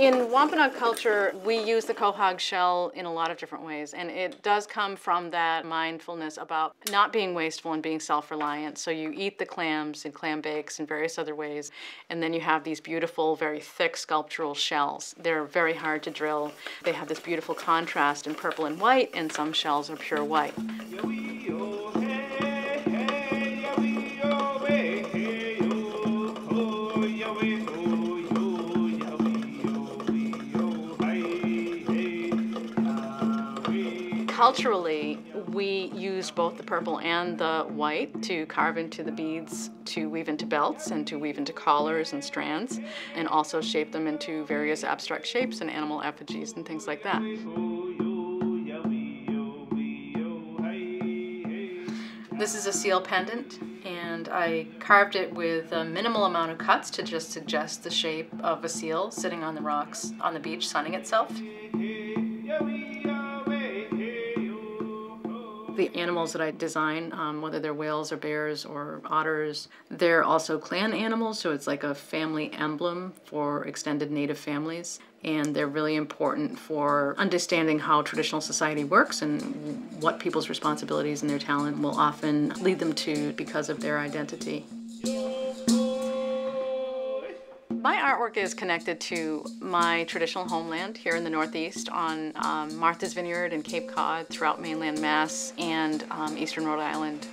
In Wampanoag culture, we use the quahog shell in a lot of different ways, and it does come from that mindfulness about not being wasteful and being self-reliant. So you eat the clams and clam bakes and various other ways, and then you have these beautiful, very thick sculptural shells. They're very hard to drill. They have this beautiful contrast in purple and white, and some shells are pure white. Culturally, we use both the purple and the white to carve into the beads, to weave into belts, and to weave into collars and strands, and also shape them into various abstract shapes and animal effigies and things like that. This is a seal pendant, and I carved it with a minimal amount of cuts to just suggest the shape of a seal sitting on the rocks on the beach sunning itself. The animals that I design, um, whether they're whales or bears or otters, they're also clan animals, so it's like a family emblem for extended native families. And they're really important for understanding how traditional society works and what people's responsibilities and their talent will often lead them to because of their identity. Artwork is connected to my traditional homeland here in the Northeast on um, Martha's Vineyard and Cape Cod, throughout mainland Mass and um, eastern Rhode Island.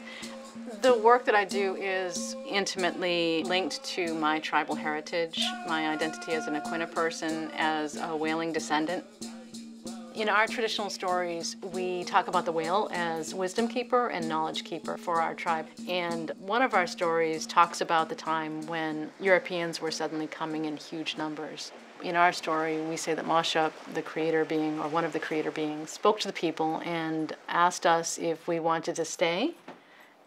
The work that I do is intimately linked to my tribal heritage, my identity as an Aquinnah person, as a whaling descendant. In our traditional stories, we talk about the whale as wisdom keeper and knowledge keeper for our tribe. And one of our stories talks about the time when Europeans were suddenly coming in huge numbers. In our story, we say that Moshup, the creator being, or one of the creator beings, spoke to the people and asked us if we wanted to stay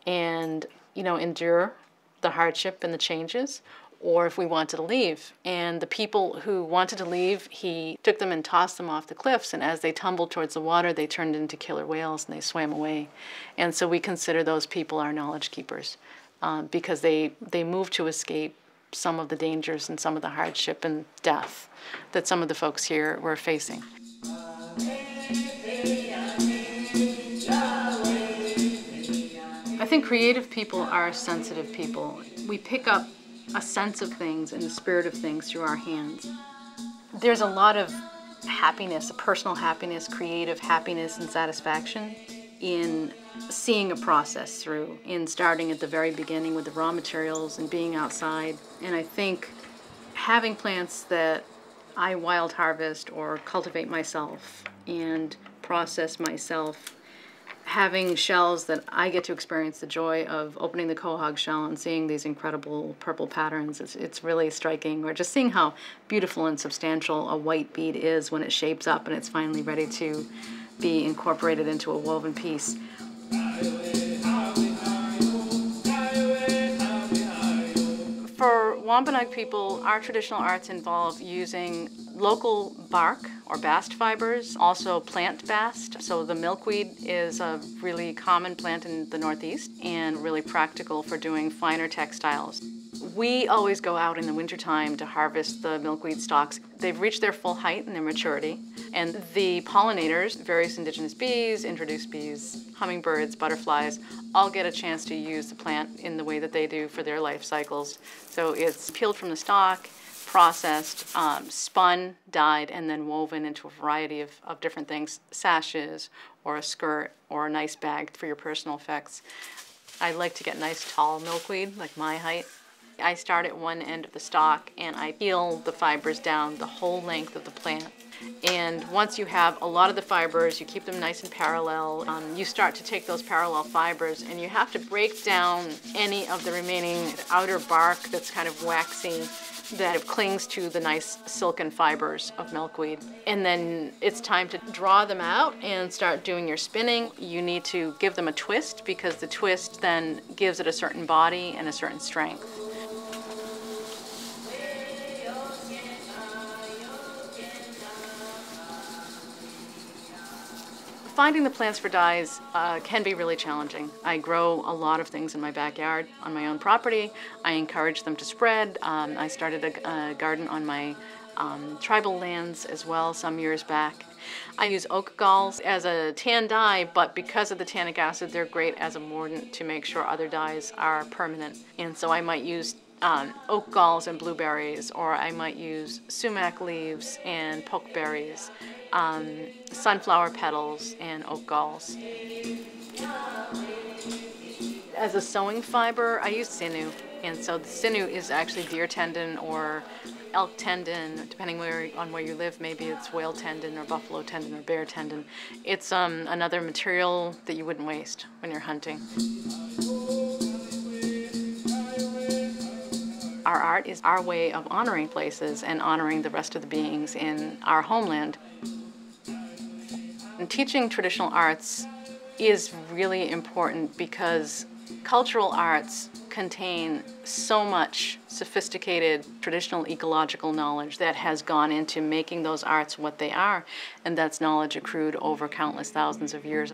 and, you know, endure the hardship and the changes, or if we wanted to leave. And the people who wanted to leave, he took them and tossed them off the cliffs. And as they tumbled towards the water, they turned into killer whales and they swam away. And so we consider those people our knowledge keepers uh, because they, they moved to escape some of the dangers and some of the hardship and death that some of the folks here were facing. I think creative people are sensitive people. We pick up a sense of things and the spirit of things through our hands. There's a lot of happiness, personal happiness, creative happiness and satisfaction in seeing a process through, in starting at the very beginning with the raw materials and being outside. And I think having plants that I wild harvest or cultivate myself and process myself having shells that I get to experience the joy of opening the quahog shell and seeing these incredible purple patterns. It's, it's really striking. Or just seeing how beautiful and substantial a white bead is when it shapes up and it's finally ready to be incorporated into a woven piece. For Wampanoag people, our traditional arts involve using local bark or bast fibers, also plant bast. So the milkweed is a really common plant in the Northeast and really practical for doing finer textiles. We always go out in the wintertime to harvest the milkweed stalks. They've reached their full height and their maturity. And the pollinators, various indigenous bees, introduced bees, hummingbirds, butterflies, all get a chance to use the plant in the way that they do for their life cycles. So it's peeled from the stalk, processed, um, spun, dyed, and then woven into a variety of, of different things, sashes or a skirt or a nice bag for your personal effects. I like to get nice tall milkweed, like my height. I start at one end of the stalk and I peel the fibers down the whole length of the plant. And once you have a lot of the fibers, you keep them nice and parallel, um, you start to take those parallel fibers and you have to break down any of the remaining outer bark that's kind of waxy that it clings to the nice silken fibers of milkweed. And then it's time to draw them out and start doing your spinning. You need to give them a twist because the twist then gives it a certain body and a certain strength. Finding the plants for dyes uh, can be really challenging. I grow a lot of things in my backyard on my own property. I encourage them to spread. Um, I started a, a, garden on my um, tribal lands as well some years back. I use oak galls as a tan dye, but because of the tannic acid, they're great as a mordant to make sure other dyes are permanent. And so I might use um, oak galls and blueberries, or I might use sumac leaves and pokeberries, um, sunflower petals, and oak galls. As a sewing fiber, I use sinew, and so the sinew is actually deer tendon or elk tendon, depending where on where you live. Maybe it's whale tendon or buffalo tendon or bear tendon. It's um, another material that you wouldn't waste when you're hunting. Our art is our way of honoring places and honoring the rest of the beings in our homeland. And teaching traditional arts is really important because cultural arts contain so much sophisticated traditional ecological knowledge that has gone into making those arts what they are, and that's knowledge accrued over countless thousands of years.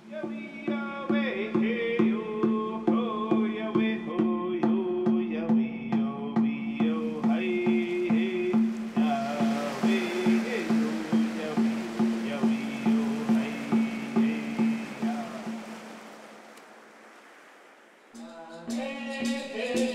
Hey, hey,